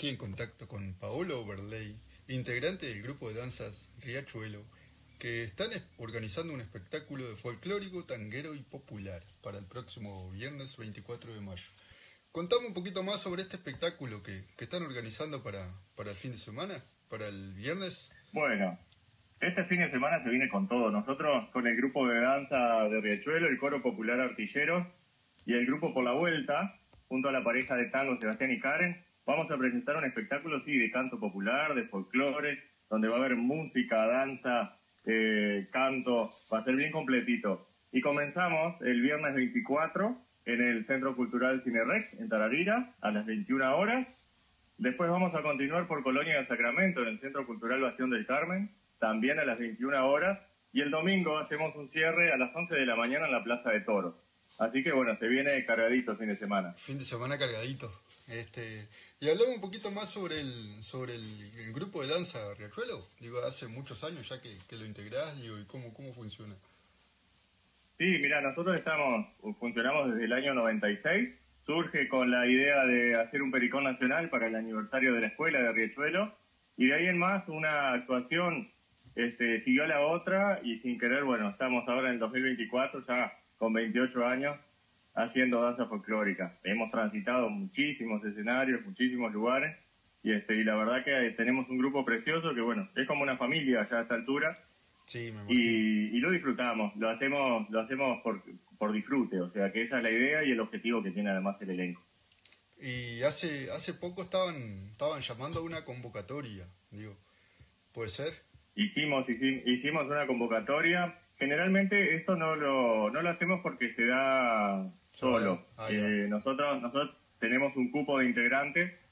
estoy en contacto con Paolo Overley, integrante del grupo de danzas Riachuelo, que están organizando un espectáculo de folclórico, tanguero y popular para el próximo viernes 24 de mayo. Contame un poquito más sobre este espectáculo que, están organizando para, para el fin de semana, para el viernes. Bueno, este fin de semana se viene con todo. Nosotros con el grupo de danza de Riachuelo, el coro popular Artilleros y el grupo Por la Vuelta, junto a la pareja de tango Sebastián y Karen, vamos a presentar un espectáculo, sí, de canto popular, de folclore, donde va a haber música, danza, eh, canto, va a ser bien completito. Y comenzamos el viernes 24 en el Centro Cultural Cinerex, en Tarariras, a las 21 horas. Después vamos a continuar por Colonia de Sacramento, en el Centro Cultural Bastión del Carmen, también a las 21 horas. Y el domingo hacemos un cierre a las 11 de la mañana en la Plaza de Toros. Así que bueno, se viene cargadito el fin de semana. Fin de semana cargadito. Este, y hablamos un poquito más sobre el, sobre el, grupo de danza Riachuelo. Digo, hace muchos años ya que, lo integrás, y cómo, cómo funciona. Sí, mira, nosotros estamos, funcionamos desde el año 96. Surge con la idea de hacer un pericón nacional para el aniversario de la escuela de Riachuelo. Y de ahí en más, una actuación este, siguió la otra y sin querer, bueno, estamos ahora en el 2024, ya con 28 años, haciendo danza folclórica. Hemos transitado muchísimos escenarios, muchísimos lugares. Y, este, y la verdad que tenemos un grupo precioso que, bueno, es como una familia ya a esta altura y, lo disfrutamos, lo hacemos, lo hacemos por, por disfrute, o sea que esa es la idea y el objetivo que tiene además el elenco. Y hace, hace poco estaban, estaban llamando a una convocatoria, digo, ¿puede ser? Hicimos, hicimos una convocatoria. Generalmente eso no lo, no lo hacemos porque se da solo. Eh, nosotros, nosotros tenemos un cupo de integrantes,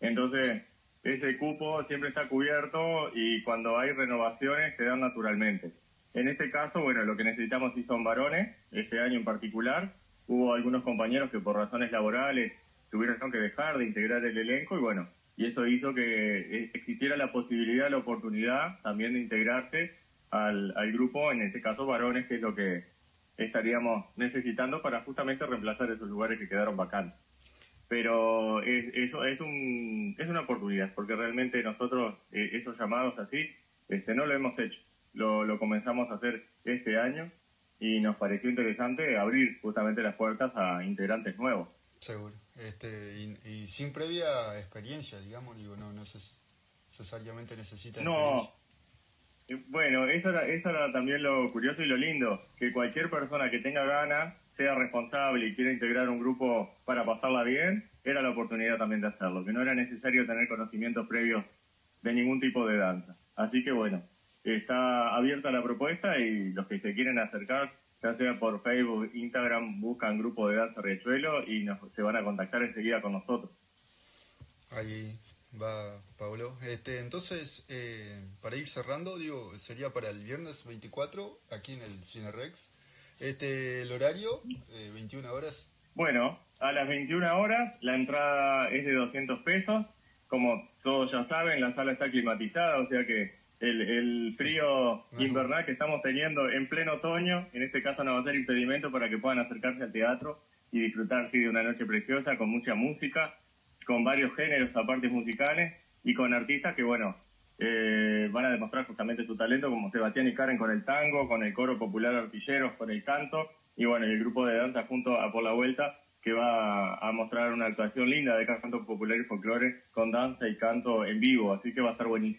entonces ese cupo siempre está cubierto y cuando hay renovaciones se dan naturalmente. En este caso, bueno, lo que necesitamos sí son varones, este año en particular. Hubo algunos compañeros que por razones laborales tuvieron que dejar de integrar el elenco y bueno, y eso hizo que eh, existiera la posibilidad, la oportunidad también de integrarse al, al grupo, en este caso varones, que es lo que estaríamos necesitando para justamente reemplazar esos lugares que quedaron vacantes pero eso es, un, es una oportunidad, porque realmente nosotros eh, esos llamados así este, no lo hemos hecho. Lo, lo, comenzamos a hacer este año y nos pareció interesante abrir justamente las puertas a integrantes nuevos. Seguro. Este, y, sin previa experiencia, digamos, digo, no, no necesariamente necesita. No, bueno, eso era, eso era también lo curioso y lo lindo, que cualquier persona que tenga ganas, sea responsable y quiera integrar un grupo para pasarla bien, era la oportunidad también de hacerlo, que no era necesario tener conocimientos previos de ningún tipo de danza. Así que bueno, está abierta la propuesta y los que se quieren acercar, ya sea por Facebook, Instagram, buscan grupo de danza Riachuelo y nos, se van a contactar enseguida con nosotros. Va Pablo. Este, entonces, eh, para ir cerrando, digo, sería para el viernes 24, aquí en el Cine Rex. Este, el horario, 21 eh, horas. Bueno, a las 21 horas la entrada es de 200 pesos. Como todos ya saben, la sala está climatizada, o sea que el, frío invernal que estamos teniendo en pleno otoño, en este caso no va a ser impedimento para que puedan acercarse al teatro y disfrutar sí, de una noche preciosa con mucha música con varios géneros aparte musicales y con artistas que, bueno, eh, van a demostrar justamente su talento, como Sebastián y Karen con el tango, con el coro popular Artilleros, con el canto, y bueno, el grupo de danza junto a Por la Vuelta, que va a mostrar una actuación linda de canto popular y folclore con danza y canto en vivo, así que va a estar buenísimo.